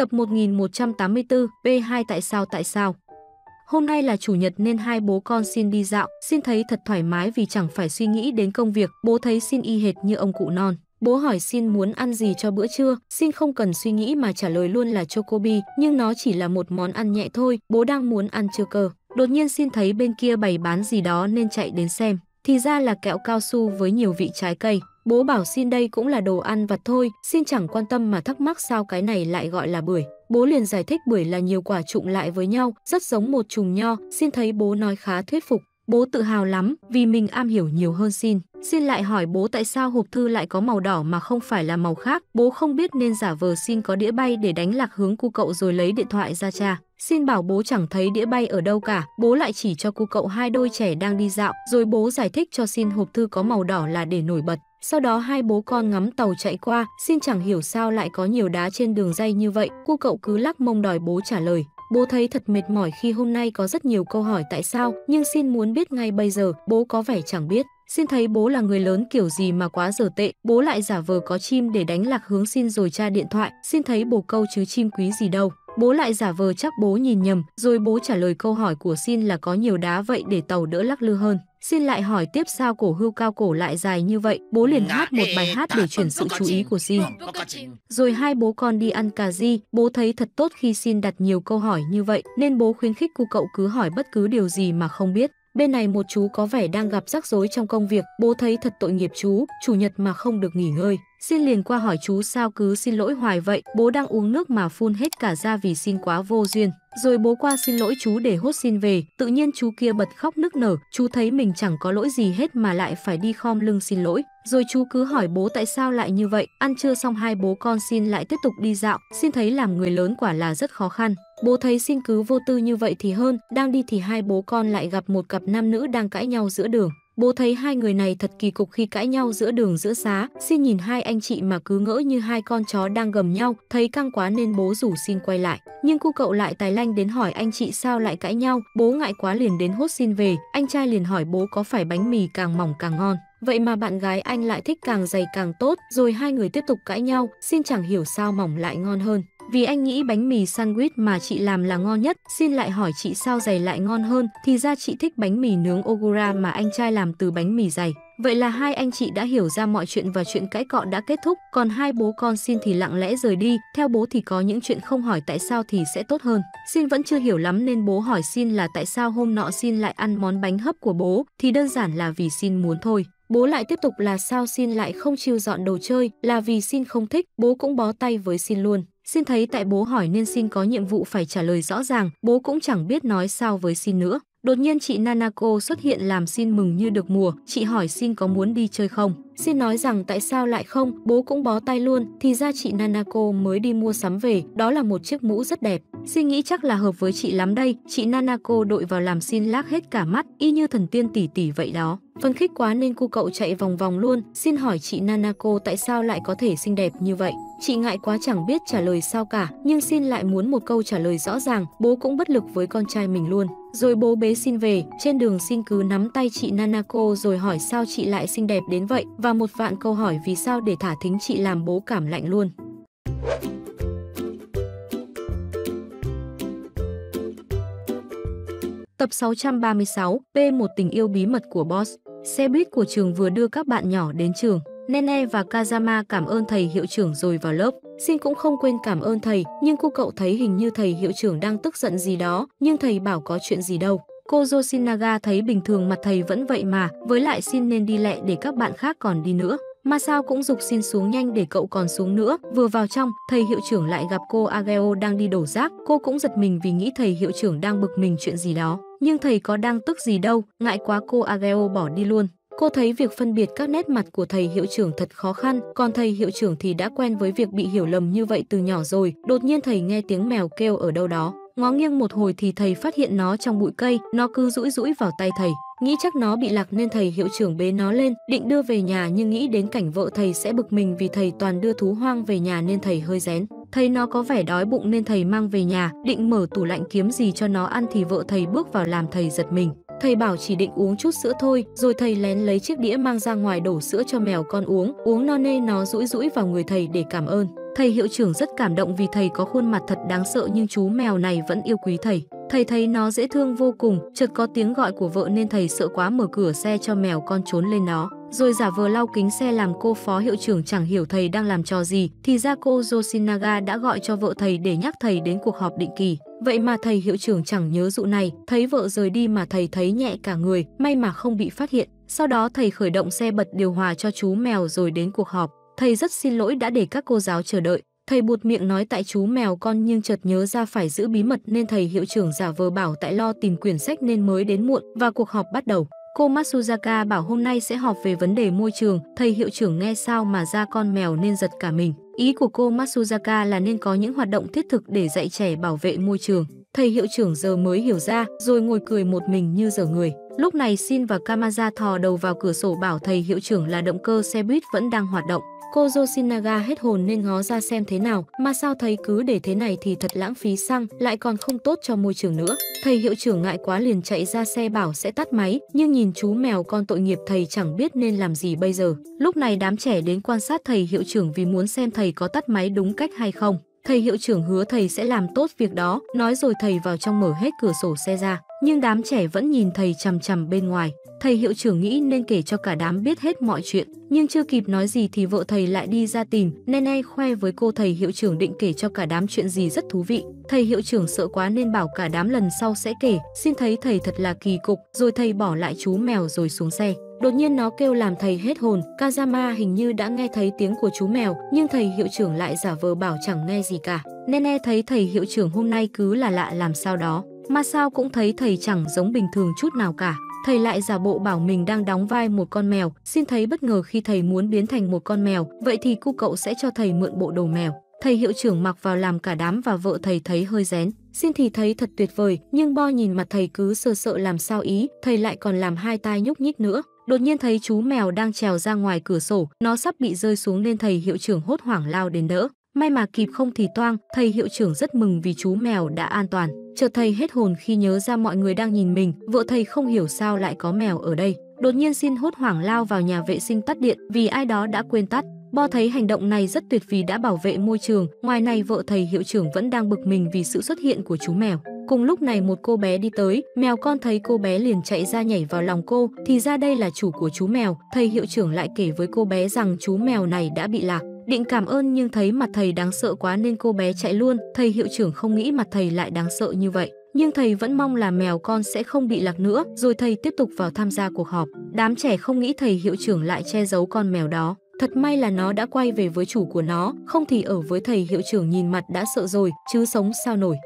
Tập 1184, B2 tại sao tại sao? Hôm nay là chủ nhật nên hai bố con xin đi dạo, xin thấy thật thoải mái vì chẳng phải suy nghĩ đến công việc, bố thấy xin y hệt như ông cụ non. Bố hỏi xin muốn ăn gì cho bữa trưa, xin không cần suy nghĩ mà trả lời luôn là chocobi, nhưng nó chỉ là một món ăn nhẹ thôi, bố đang muốn ăn chưa cơ. Đột nhiên xin thấy bên kia bày bán gì đó nên chạy đến xem, thì ra là kẹo cao su với nhiều vị trái cây. Bố bảo xin đây cũng là đồ ăn vặt thôi, xin chẳng quan tâm mà thắc mắc sao cái này lại gọi là bưởi. Bố liền giải thích bưởi là nhiều quả trụng lại với nhau, rất giống một chùm nho, xin thấy bố nói khá thuyết phục. Bố tự hào lắm vì mình am hiểu nhiều hơn xin. Xin lại hỏi bố tại sao hộp thư lại có màu đỏ mà không phải là màu khác. Bố không biết nên giả vờ xin có đĩa bay để đánh lạc hướng cu cậu rồi lấy điện thoại ra tra. Xin bảo bố chẳng thấy đĩa bay ở đâu cả. Bố lại chỉ cho cu cậu hai đôi trẻ đang đi dạo. Rồi bố giải thích cho xin hộp thư có màu đỏ là để nổi bật. Sau đó hai bố con ngắm tàu chạy qua, xin chẳng hiểu sao lại có nhiều đá trên đường dây như vậy. Cu cậu cứ lắc mông đòi bố trả lời. Bố thấy thật mệt mỏi khi hôm nay có rất nhiều câu hỏi tại sao, nhưng xin muốn biết ngay bây giờ, bố có vẻ chẳng biết. Xin thấy bố là người lớn kiểu gì mà quá dở tệ, bố lại giả vờ có chim để đánh lạc hướng xin rồi tra điện thoại, xin thấy bồ câu chứ chim quý gì đâu. Bố lại giả vờ chắc bố nhìn nhầm, rồi bố trả lời câu hỏi của xin là có nhiều đá vậy để tàu đỡ lắc lư hơn. Xin lại hỏi tiếp sao cổ hưu cao cổ lại dài như vậy, bố liền hát một bài hát để chuyển sự chú ý của xin. Rồi hai bố con đi ăn cà ri, bố thấy thật tốt khi xin đặt nhiều câu hỏi như vậy, nên bố khuyến khích cô cậu cứ hỏi bất cứ điều gì mà không biết. Bên này một chú có vẻ đang gặp rắc rối trong công việc, bố thấy thật tội nghiệp chú, chủ nhật mà không được nghỉ ngơi. Xin liền qua hỏi chú sao cứ xin lỗi hoài vậy, bố đang uống nước mà phun hết cả ra vì xin quá vô duyên. Rồi bố qua xin lỗi chú để hốt xin về, tự nhiên chú kia bật khóc nức nở, chú thấy mình chẳng có lỗi gì hết mà lại phải đi khom lưng xin lỗi. Rồi chú cứ hỏi bố tại sao lại như vậy, ăn trưa xong hai bố con xin lại tiếp tục đi dạo, xin thấy làm người lớn quả là rất khó khăn. Bố thấy xin cứ vô tư như vậy thì hơn, đang đi thì hai bố con lại gặp một cặp nam nữ đang cãi nhau giữa đường. Bố thấy hai người này thật kỳ cục khi cãi nhau giữa đường giữa xá, xin nhìn hai anh chị mà cứ ngỡ như hai con chó đang gầm nhau, thấy căng quá nên bố rủ xin quay lại. Nhưng cu cậu lại tài lanh đến hỏi anh chị sao lại cãi nhau, bố ngại quá liền đến hốt xin về, anh trai liền hỏi bố có phải bánh mì càng mỏng càng ngon. Vậy mà bạn gái anh lại thích càng dày càng tốt, rồi hai người tiếp tục cãi nhau, xin chẳng hiểu sao mỏng lại ngon hơn. Vì anh nghĩ bánh mì sandwich mà chị làm là ngon nhất, xin lại hỏi chị sao dày lại ngon hơn, thì ra chị thích bánh mì nướng Ogura mà anh trai làm từ bánh mì dày. Vậy là hai anh chị đã hiểu ra mọi chuyện và chuyện cãi cọ đã kết thúc, còn hai bố con xin thì lặng lẽ rời đi, theo bố thì có những chuyện không hỏi tại sao thì sẽ tốt hơn. Xin vẫn chưa hiểu lắm nên bố hỏi xin là tại sao hôm nọ xin lại ăn món bánh hấp của bố, thì đơn giản là vì xin muốn thôi. Bố lại tiếp tục là sao xin lại không chịu dọn đồ chơi, là vì xin không thích, bố cũng bó tay với xin luôn. Xin thấy tại bố hỏi nên xin có nhiệm vụ phải trả lời rõ ràng, bố cũng chẳng biết nói sao với xin nữa. Đột nhiên chị Nanako xuất hiện làm xin mừng như được mùa, chị hỏi xin có muốn đi chơi không? Xin nói rằng tại sao lại không, bố cũng bó tay luôn, thì ra chị Nanako mới đi mua sắm về, đó là một chiếc mũ rất đẹp. Xin nghĩ chắc là hợp với chị lắm đây, chị Nanako đội vào làm xin lác hết cả mắt, y như thần tiên tỷ tỷ vậy đó. Phân khích quá nên cu cậu chạy vòng vòng luôn, xin hỏi chị Nanako tại sao lại có thể xinh đẹp như vậy. Chị ngại quá chẳng biết trả lời sao cả, nhưng xin lại muốn một câu trả lời rõ ràng, bố cũng bất lực với con trai mình luôn. Rồi bố bế xin về, trên đường xin cứ nắm tay chị Nanako rồi hỏi sao chị lại xinh đẹp đến vậy và một vạn câu hỏi vì sao để thả thính chị làm bố cảm lạnh luôn. Tập 636, P một tình yêu bí mật của boss. Xe buýt của trường vừa đưa các bạn nhỏ đến trường. Nene và Kazama cảm ơn thầy hiệu trưởng rồi vào lớp. Xin cũng không quên cảm ơn thầy, nhưng cô cậu thấy hình như thầy hiệu trưởng đang tức giận gì đó, nhưng thầy bảo có chuyện gì đâu. Cô Yoshinaga thấy bình thường mặt thầy vẫn vậy mà, với lại xin nên đi lẹ để các bạn khác còn đi nữa. Mà sao cũng dục xin xuống nhanh để cậu còn xuống nữa. Vừa vào trong, thầy hiệu trưởng lại gặp cô Ageo đang đi đổ rác. Cô cũng giật mình vì nghĩ thầy hiệu trưởng đang bực mình chuyện gì đó. Nhưng thầy có đang tức gì đâu, ngại quá cô Ageo bỏ đi luôn. Cô thấy việc phân biệt các nét mặt của thầy hiệu trưởng thật khó khăn, còn thầy hiệu trưởng thì đã quen với việc bị hiểu lầm như vậy từ nhỏ rồi. Đột nhiên thầy nghe tiếng mèo kêu ở đâu đó. Ngó nghiêng một hồi thì thầy phát hiện nó trong bụi cây, nó cứ rũi rũi vào tay thầy. Nghĩ chắc nó bị lạc nên thầy hiệu trưởng bế nó lên, định đưa về nhà nhưng nghĩ đến cảnh vợ thầy sẽ bực mình vì thầy toàn đưa thú hoang về nhà nên thầy hơi rén. Thấy nó có vẻ đói bụng nên thầy mang về nhà, định mở tủ lạnh kiếm gì cho nó ăn thì vợ thầy bước vào làm thầy giật mình. Thầy bảo chỉ định uống chút sữa thôi, rồi thầy lén lấy chiếc đĩa mang ra ngoài đổ sữa cho mèo con uống, uống no nê nó rũi rũi vào người thầy để cảm ơn. Thầy hiệu trưởng rất cảm động vì thầy có khuôn mặt thật đáng sợ nhưng chú mèo này vẫn yêu quý thầy. Thầy thấy nó dễ thương vô cùng, chợt có tiếng gọi của vợ nên thầy sợ quá mở cửa xe cho mèo con trốn lên nó. Rồi giả vờ lau kính xe làm cô phó hiệu trưởng chẳng hiểu thầy đang làm trò gì, thì ra cô Yoshinaga đã gọi cho vợ thầy để nhắc thầy đến cuộc họp định kỳ. Vậy mà thầy hiệu trưởng chẳng nhớ dụ này, thấy vợ rời đi mà thầy thấy nhẹ cả người, may mà không bị phát hiện. Sau đó thầy khởi động xe bật điều hòa cho chú mèo rồi đến cuộc họp. Thầy rất xin lỗi đã để các cô giáo chờ đợi. Thầy buột miệng nói tại chú mèo con nhưng chợt nhớ ra phải giữ bí mật nên thầy hiệu trưởng giả vờ bảo tại lo tìm quyển sách nên mới đến muộn và cuộc họp bắt đầu. Cô Matsuzaka bảo hôm nay sẽ họp về vấn đề môi trường, thầy hiệu trưởng nghe sao mà ra con mèo nên giật cả mình. Ý của cô Matsuzaka là nên có những hoạt động thiết thực để dạy trẻ bảo vệ môi trường. Thầy hiệu trưởng giờ mới hiểu ra, rồi ngồi cười một mình như giờ người. Lúc này Shin và Kamaza thò đầu vào cửa sổ bảo thầy hiệu trưởng là động cơ xe buýt vẫn đang hoạt động. Cô Yoshinaga hết hồn nên ngó ra xem thế nào, mà sao thấy cứ để thế này thì thật lãng phí xăng, lại còn không tốt cho môi trường nữa. Thầy hiệu trưởng ngại quá liền chạy ra xe bảo sẽ tắt máy, nhưng nhìn chú mèo con tội nghiệp thầy chẳng biết nên làm gì bây giờ. Lúc này đám trẻ đến quan sát thầy hiệu trưởng vì muốn xem thầy có tắt máy đúng cách hay không. Thầy hiệu trưởng hứa thầy sẽ làm tốt việc đó, nói rồi thầy vào trong mở hết cửa sổ xe ra. Nhưng đám trẻ vẫn nhìn thầy chằm chằm bên ngoài. Thầy hiệu trưởng nghĩ nên kể cho cả đám biết hết mọi chuyện, nhưng chưa kịp nói gì thì vợ thầy lại đi ra tìm, nên Nene khoe với cô thầy hiệu trưởng định kể cho cả đám chuyện gì rất thú vị. Thầy hiệu trưởng sợ quá nên bảo cả đám lần sau sẽ kể, xin thấy thầy thật là kỳ cục, rồi thầy bỏ lại chú mèo rồi xuống xe. Đột nhiên nó kêu làm thầy hết hồn, Kazama hình như đã nghe thấy tiếng của chú mèo, nhưng thầy hiệu trưởng lại giả vờ bảo chẳng nghe gì cả. Nene thấy thầy hiệu trưởng hôm nay cứ là lạ làm sao đó, mà sao cũng thấy thầy chẳng giống bình thường chút nào cả. Thầy lại giả bộ bảo mình đang đóng vai một con mèo, xin thấy bất ngờ khi thầy muốn biến thành một con mèo, vậy thì cu cậu sẽ cho thầy mượn bộ đồ mèo. Thầy hiệu trưởng mặc vào làm cả đám và vợ thầy thấy hơi rén. Xin thì thấy thật tuyệt vời, nhưng Bo nhìn mặt thầy cứ sơ sợ làm sao ý, thầy lại còn làm hai tai nhúc nhích nữa. Đột nhiên thấy chú mèo đang trèo ra ngoài cửa sổ, nó sắp bị rơi xuống nên thầy hiệu trưởng hốt hoảng lao đến đỡ. May mà kịp không thì toang, thầy hiệu trưởng rất mừng vì chú mèo đã an toàn. Chợt thầy hết hồn khi nhớ ra mọi người đang nhìn mình, vợ thầy không hiểu sao lại có mèo ở đây. Đột nhiên xin hốt hoảng lao vào nhà vệ sinh tắt điện vì ai đó đã quên tắt. Bo thấy hành động này rất tuyệt vì đã bảo vệ môi trường, ngoài này vợ thầy hiệu trưởng vẫn đang bực mình vì sự xuất hiện của chú mèo. Cùng lúc này một cô bé đi tới, mèo con thấy cô bé liền chạy ra nhảy vào lòng cô, thì ra đây là chủ của chú mèo. Thầy hiệu trưởng lại kể với cô bé rằng chú mèo này đã bị lạc. Định cảm ơn nhưng thấy mặt thầy đáng sợ quá nên cô bé chạy luôn. Thầy hiệu trưởng không nghĩ mặt thầy lại đáng sợ như vậy. Nhưng thầy vẫn mong là mèo con sẽ không bị lạc nữa, rồi thầy tiếp tục vào tham gia cuộc họp. Đám trẻ không nghĩ thầy hiệu trưởng lại che giấu con mèo đó. Thật may là nó đã quay về với chủ của nó, không thì ở với thầy hiệu trưởng nhìn mặt đã sợ rồi, chứ sống sao nổi.